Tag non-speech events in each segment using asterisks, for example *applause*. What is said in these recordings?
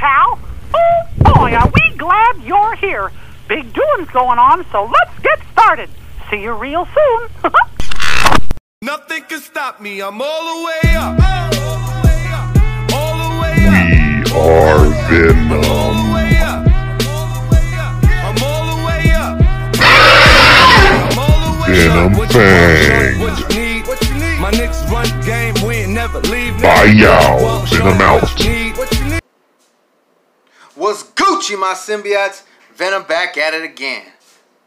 pal. Oh, boy, are we glad you're here. Big doings going on, so let's get started. See you real soon. *laughs* Nothing can stop me. I'm all the way up. All the way up. All the way up. We are Venom. the way up. All the way up. I'm all the way up. I'm all the way Venom up. What you want, Fang. What you need? What you need? My niggas run game. We ain't never leave. Bye, y'all. Venom want, out. Gucci, my symbiotes? Venom back at it again.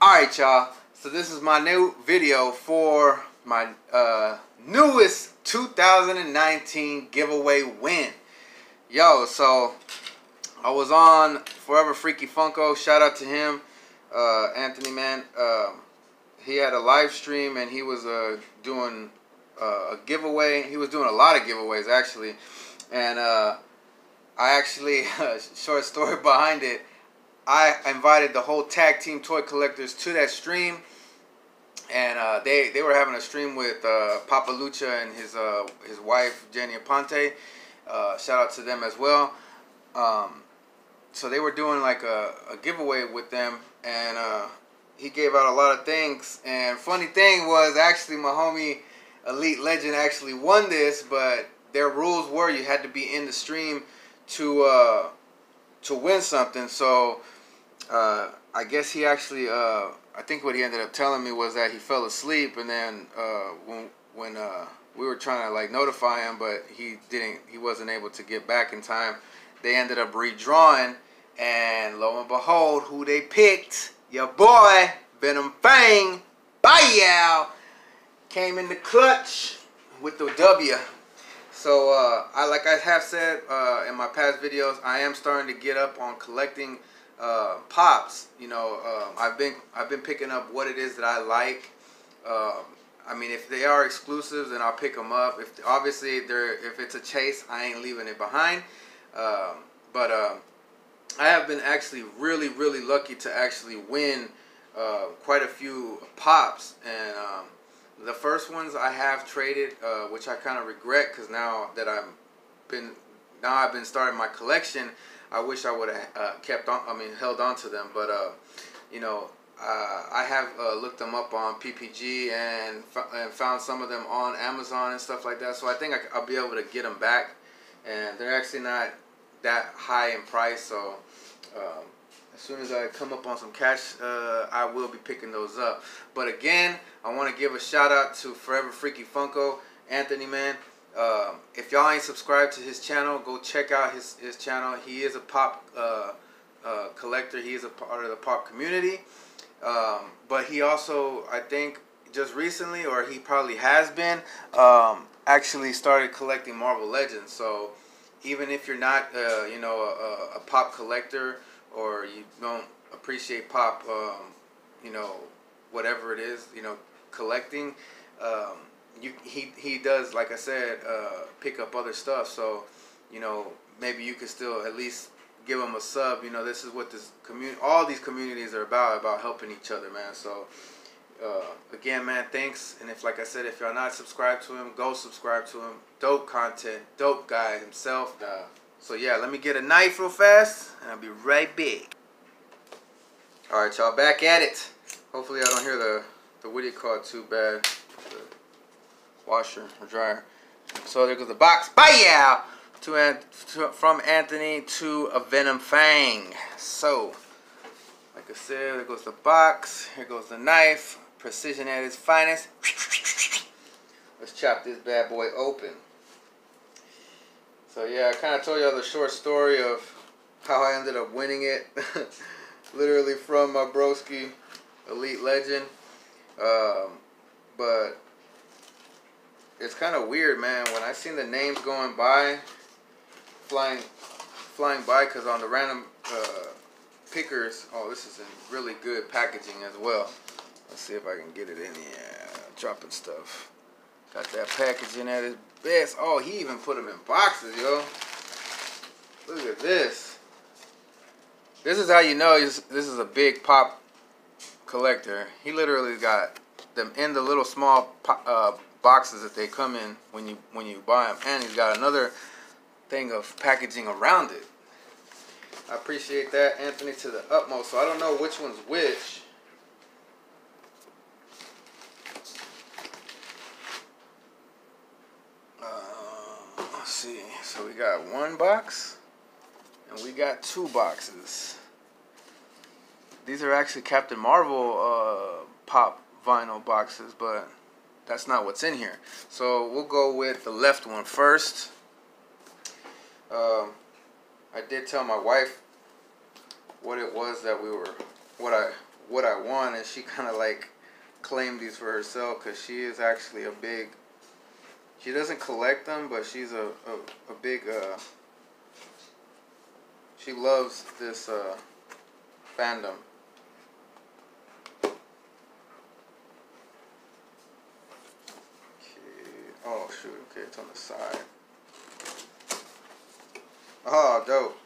Alright, y'all. So this is my new video for my uh, newest 2019 giveaway win. Yo, so I was on Forever Freaky Funko. Shout out to him, uh, Anthony, man. Um, he had a live stream and he was uh, doing uh, a giveaway. He was doing a lot of giveaways, actually. And uh, I actually, *laughs* short story behind it, I invited the whole tag team toy collectors to that stream, and uh, they they were having a stream with uh, Papa Lucha and his uh, his wife Jenny Aponte. Uh, shout out to them as well. Um, so they were doing like a, a giveaway with them, and uh, he gave out a lot of things. And funny thing was, actually, my homie Elite Legend actually won this, but their rules were you had to be in the stream to uh, to win something. So uh, I guess he actually, uh, I think what he ended up telling me was that he fell asleep, and then uh, when when uh, we were trying to like notify him, but he didn't, he wasn't able to get back in time. They ended up redrawing, and lo and behold, who they picked, your boy Venom Fang, Bayou, came in the clutch with the W. So uh, I like I have said uh, in my past videos, I am starting to get up on collecting uh, pops. You know, uh, I've been I've been picking up what it is that I like. Um, I mean, if they are exclusives, then I'll pick them up. If obviously they're if it's a chase, I ain't leaving it behind. Um, but uh, I have been actually really really lucky to actually win uh, quite a few pops and. Um, the first ones I have traded, uh, which I kind of regret because now that I've been now I've been starting my collection. I wish I would have uh, kept on. I mean, held on to them, but uh, you know, uh, I have uh, looked them up on PPG and and found some of them on Amazon and stuff like that. So I think I, will be able to get them back, and they're actually not that high in price. So. Um, as soon as I come up on some cash, uh, I will be picking those up. But again, I want to give a shout out to Forever Freaky Funko, Anthony man. Um, if y'all ain't subscribed to his channel, go check out his, his channel. He is a pop uh, uh, collector. He is a part of the pop community. Um, but he also, I think, just recently, or he probably has been, um, actually started collecting Marvel Legends. So even if you're not, uh, you know, a, a pop collector or you don't appreciate pop, um, you know, whatever it is, you know, collecting, um, you he he does like I said, uh, pick up other stuff. So, you know, maybe you could still at least give them a sub. You know, this is what this community, all these communities are about, about helping each other, man. So. Uh, again, man, thanks. And if, like I said, if y'all not subscribed to him, go subscribe to him. Dope content, dope guy himself. Uh, so yeah, let me get a knife real fast, and I'll be right back. All right, y'all, back at it. Hopefully, I don't hear the the what do you call it too bad. The washer or dryer. So there goes the box. Bye, yeah. To, to from Anthony to a Venom Fang. So, like I said, there goes the box. Here goes the knife. Precision at its finest. Let's chop this bad boy open. So yeah, I kind of told y'all the short story of how I ended up winning it. *laughs* Literally from my broski, Elite Legend. Um, but it's kind of weird, man. When I seen the names going by, flying, flying by, because on the random uh, pickers, oh, this is in really good packaging as well. Let's see if I can get it in here. Dropping stuff. Got that packaging at its best. Oh, he even put them in boxes, yo. Look at this. This is how you know this is a big pop collector. He literally got them in the little small uh, boxes that they come in when you when you buy them, and he's got another thing of packaging around it. I appreciate that, Anthony, to the utmost. So I don't know which one's which. Uh, let's see. So we got one box, and we got two boxes. These are actually Captain Marvel uh, pop vinyl boxes, but that's not what's in here. So we'll go with the left one first. Um, I did tell my wife what it was that we were, what I, what I won, and she *laughs* kind of like claimed these for herself because she is actually a big. She doesn't collect them, but she's a a, a big. Uh, she loves this uh, fandom. Okay. Oh shoot, okay, it's on the side. Oh, dope.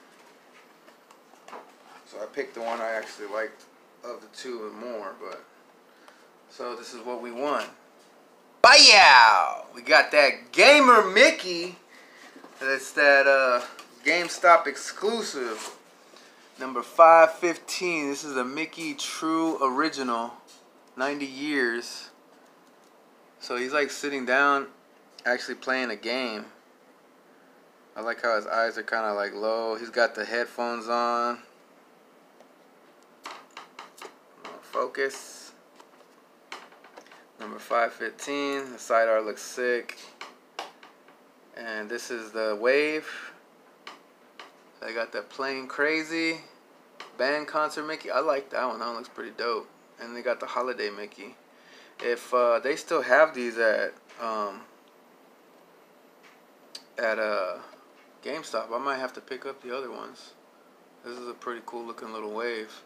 So I picked the one I actually liked of the two and more, but so this is what we won. Bye We got that Gamer Mickey. That's that uh GameStop exclusive. Number 515. This is a Mickey True Original. 90 years. So he's like sitting down actually playing a game. I like how his eyes are kind of like low. He's got the headphones on. Focus. Number 515. The side art looks sick. And this is the wave. I got that playing crazy band concert Mickey. I like that one. That one looks pretty dope. And they got the holiday Mickey. If uh, they still have these at um, at uh, GameStop. I might have to pick up the other ones. This is a pretty cool looking little wave.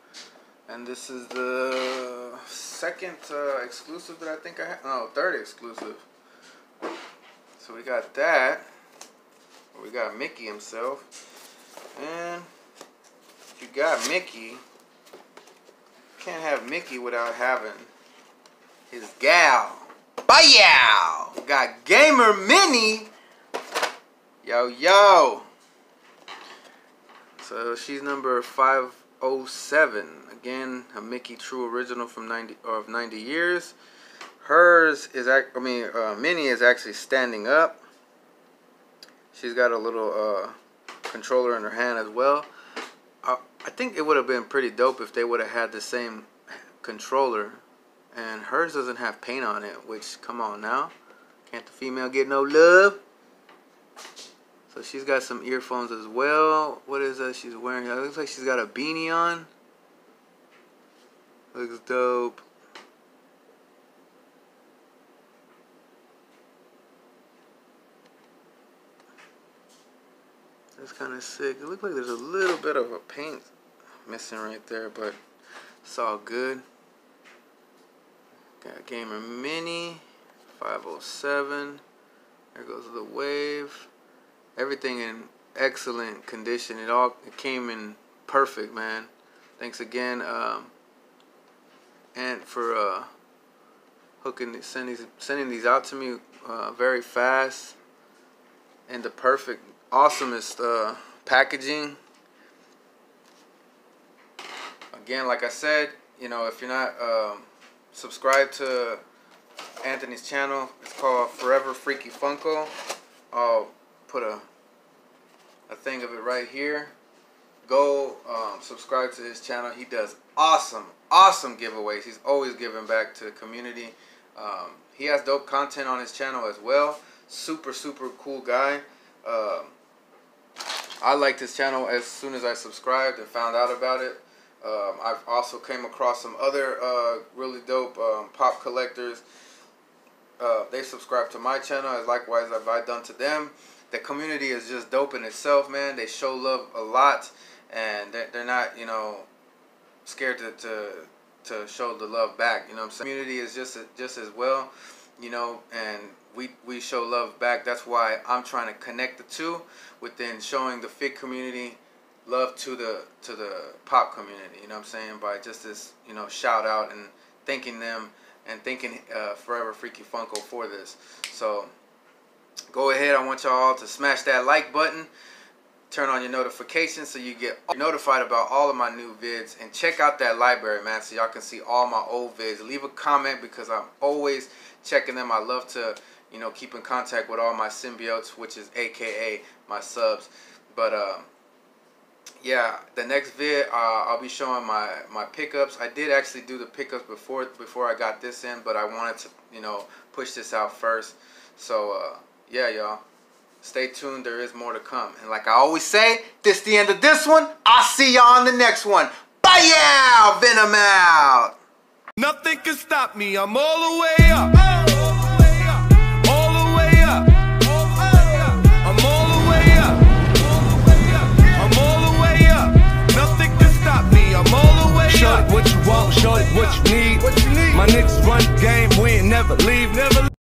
And this is the second uh, exclusive that I think I have. No, third exclusive. So we got that. We got Mickey himself. And you got Mickey. Can't have Mickey without having his gal. Bye, Got Gamer Minnie Yo, yo. So she's number 507. Again, a Mickey True original from 90 of 90 years. Hers is, I mean, uh, Minnie is actually standing up. She's got a little uh, controller in her hand as well. I think it would have been pretty dope if they would have had the same controller. And hers doesn't have paint on it, which, come on now. Can't the female get no love? So she's got some earphones as well. What is that she's wearing? It looks like she's got a beanie on. Looks dope. That's kind of sick. It looks like there's a little bit of a paint missing right there, but it's all good. Got Gamer Minnie 507. There goes the wave everything in excellent condition. It all it came in perfect, man. Thanks again, um, and for uh, hooking sending sending these out to me uh, very fast and the perfect, awesomest uh, packaging. Again, like I said, you know, if you're not um, subscribed to Anthony's channel, it's called Forever Freaky Funko. I'll put a a thing of it right here. Go um, subscribe to his channel. He does awesome, awesome giveaways. He's always giving back to the community. Um, he has dope content on his channel as well. Super, super cool guy. Um, I liked his channel as soon as I subscribed and found out about it. Um, I've also came across some other uh, really dope um, pop collectors. Uh, they subscribe to my channel as likewise have I done to them the community is just dope in itself, man. They show love a lot, and they're, they're not, you know, scared to, to to show the love back. You know, what I'm saying? community is just just as well, you know, and we we show love back. That's why I'm trying to connect the two within showing the fig community love to the to the pop community. You know, what I'm saying by just this, you know, shout out and thanking them and thanking uh, Forever Freaky Funko for this. So go ahead. I want y'all to smash that like button. turn on your notifications so you get notified about all of my new vids. And check out that library man so y'all can see all my old vids. Leave a comment because i'm always checking them. I love to you know keep in contact with all my symbiotes which is aka my subs. But um yeah the next vid uh, i'll be showing my my pickups. I did actually do the pickups before before i got this in but i wanted to you know push this out first. So uh yeah, y'all. Stay tuned. There is more to come. And like I always say, this the end of this one. I'll see y'all on the next one. Bye, yeah, Venom out. Nothing can stop me. I'm all the way up. Short, what you want, short, what you need. What you need. My niggas run game, we ain't never leave, never.